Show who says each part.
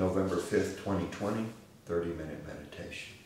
Speaker 1: November fifth, 2020, 30-minute meditation.